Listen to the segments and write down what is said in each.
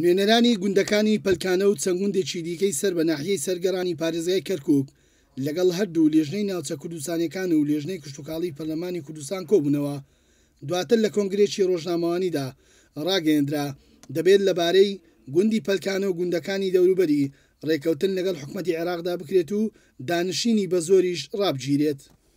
نوێنەرانی گوندەکانی پەلکانە و چەند گوندێکی دیکەی سەر بە ناحیەی سەر گەڕانی پارێزگای کەرکوک لەگەڵ هەردوو لێژنەی ناوچە کوردستانیەکان و لێژنەی کشتوکاڵی پەرلەمانی کوردستان کۆبونەوە دواتر لە کۆنگرێکی ڕۆژنامەوانیدا ڕاگەیەندرا دەبێت لەبارەی گوندی پەلکانە و گوندەکانی دەوروبەری ڕێکەوتن لەگەڵ حکومەتی عێراقدا بکرێت و دانشینی بەزۆریش ڕابگیرێت.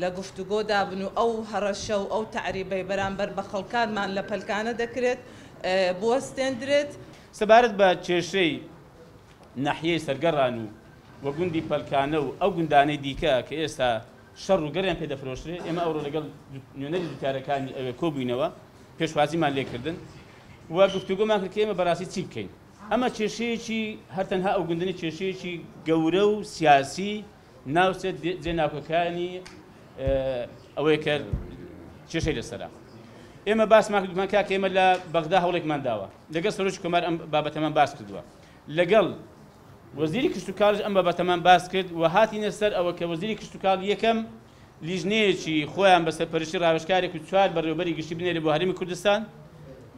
لە گفتوگۆدا بن و ئەو هەڕەشە و ئەو تەعریبەی بەرامبەر بە خەڵکانمان لە پەلکانە دەکرێت بوەستێندرێت. سەبارەت بە کێشەی ناحیەی سەرگەڕان و و گوندی پەلکانە و ئەو گوندانەی دیکە کە ئێستا شەڕ و گەڕیان پێ دەفرۆشرێ، ئێمە ئەوڕۆ لەگەڵ نوێنەری جوتیارەکانی ئەوێ کۆبووینەوە، پێشوازیمان لێ کردن و گفتوگۆمان کرد کە ئێمە بەڕاستی چی بکەین؟ ئەمە کێشەیەکی هەر تەنها ئەو گوندە نیە، کێشەیەکی گەورە و سیاسی ناوچە جێ ناوکەکانی ئەوەی کە کێشەی لەسەرە ئێمە باسمان کردمان کاک ئێمە لە بەغدا هەوڵێکمان داوە لەگەڵ سەرۆکی کۆمار ئەم بابەتەمان باس کردووە لەگەڵ وەزیری کشتتوکارش ئەم بابەتەمان باس کرد و هاتینە سەر ئەوە کە وەزیری کشتتوکال یەکەم لیژنەیەکی خۆیان بە سەرپەرشتی ڕاوێژکارێک و چوار بەڕێوەبەری گشتی بنێرێ بۆ هەرێمی کوردستان،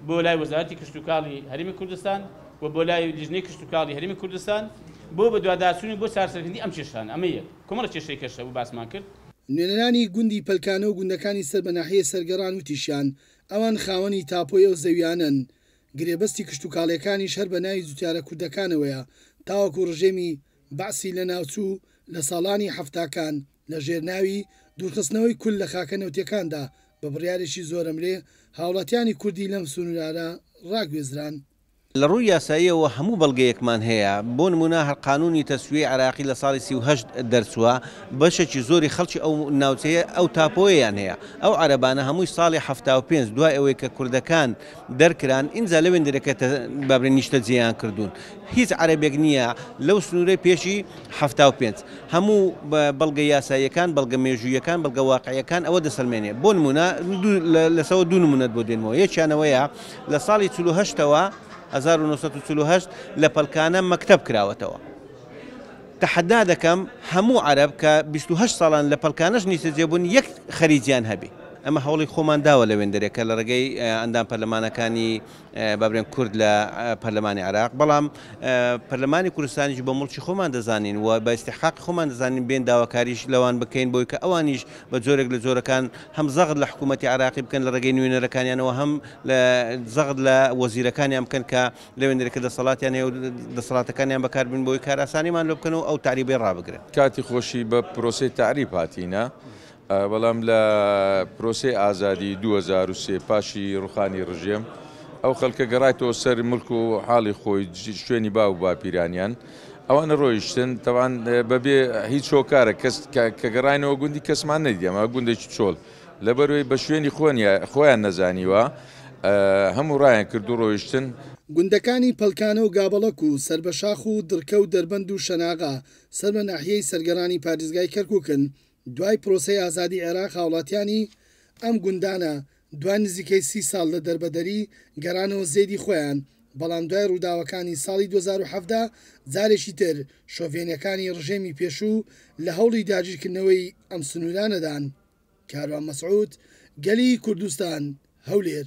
بۆ لای وەزارەتی کشتوکاڵی هەرێمی کوردستان و بۆ لای لیژنەی کشتوکاڵی هەرێمی کوردستان بۆ بەدواداچوون و بۆ چارەسەرکردنی ئەم کێشانە. ئەمە یەک. کۆمەڵێک کێشەی کەش هەبوو باستمان کرد. نوێنەرانی گوندی پەلکانە و گوندەکانی سەر بە ناحیەی سەرگەڕان وتیشیان، ئەوان خاوەنی تاپۆی ئەو زەوییانەن، گرێبەستی کشتوکاڵییەکانیش هەر بە ناوی جوتیارە کوردەکانەوەیە، تاوەکو ڕژێمی بەعسی لەناوچوو لە ساڵانی حەفتاکان، لە ژێر ناوی دوورخستنەوەی کورد لە خاکە نەوتییەکاندا، بە بڕیارێکی زۆرەملێ هاوڵاتیانی کوردی لەم سنوورانە ڕاگوێزران. لە ڕووی یاساییەوە هەموو بەڵگەیەکمان هەیە، بۆ نموونە هەر قانوونی تەسویەی عێراقی لە ساڵی سی و هەشت دەرچووە، بەشێکی زۆری خەڵکی ئەو ناوچەیە ئەو تاپۆیەیان هەیە، ئەو عەرەبانە هەمووی ساڵی حەفتا و پێنج دوای ئەوەی کە کوردەکان دەرکران ئینجا لەوێندرەکە بابرێ نیشتەجێیان کردوون. هیچ عەرەبێک نییە لەو سنوورەی پێشی حەفتا و پێنج هەموو بەڵگە یاساییەکان، بەڵگە مێژووییەکان، بەڵگە واقعییەکان ئەوە دەسەلمێنێ. بۆ نموونە لەسەوە دوو نموونەت بۆ دێنمەوە، یەکیان ئەوەیە لە ساڵی چل و هەشت ەوە، هەزار و نۆ سەد و چل و هەشت، لە پەلکانە مەکتەب کراوەتەوە. تەحەدا دەکەم هەموو عەرەب کە بیست و هەشت ساڵان لە پەلکانەش نیشتەجێ بوون یەک خەریجیان هەبێ. ئێمە هەوڵی خۆمان داوە لە وێندەرێک کە لە ڕێگەی ئەندام پەرلەمانەکانی با بڵێن کورد لە پەرلەمانی عێراق، بەڵام پەرلەمانی کوردستانیش بە موڵکی خۆمان دەزانین و بە ئیستحقاقی خۆمان دەزانین، بێن داواکاریش لەوان بکەین بۆی کە ئەوانیش بە جۆرێک لە جۆرەکان هەم زەغت لە حکوومەتی عێراقی بکەن لە ڕێگەی نوێنەرەکانیانەوە، هەم زەغت لە وەزیرەکانیان بکەن کە لەوێندرێ کە دەسەڵاتیان هەیە و دەسەڵاتەکانیان بەکار بێنن بۆی کارئاسانیمان لۆ بکەن و ئەو تەعریبەی ڕابگرن. کاتی خۆشی بە پرۆسەی تەعریب هاتینە، بەڵام لە پرۆسەی ئازادی دوو هەزار و سێ پاشی ڕوخانی ڕژێم ئەو خەلکە گەڕایتەوە سەر ملک و حاڵی خۆی شوێنی باو باپیرانیان ئەوانە ڕۆیشتن تەوان بەبێ هیچ هۆکارە کەس کە گەڕینەوە گوندی کەسمان نەدیەمە گوندێکی چۆل لەبەروی بە شوێنی خۆنیە خۆیان نەزانیوە هەموو ڕایان کردو ڕۆیشتن. گوندەکانی پەلکانە و گابەڵەک و سەربەشاخ و دڕکە و دەربەند و شەناغە سەر بە ناحیەی سەرگەڕانی پاریزگای کەرکوکن دوای پرۆسەی ئازادی عێراق هاوڵاتیانی ئەم گوندانە دوای نزیکەی سی ساڵ لە دەربەدەری گەرانەوە زێدی خۆیان، بەڵام دوای ڕووداوەکانی ساڵی دوو هەزار و حەڤدە جارێکی تر شۆڤێنەکانی ڕژێمی پێشوو لە هەوڵی داگیرکردنەوەی ئەم سنوورانەدان. کاروان مەسعود، گەلی کوردستان، هەولێر.